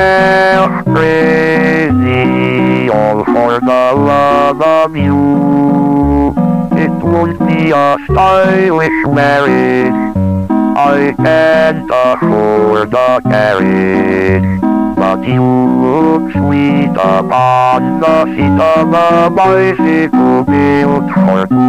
I'm crazy, all for the love of you. It won't be a stylish marriage. I can't afford a carriage. But you look sweet upon the seat of a bicycle built for two.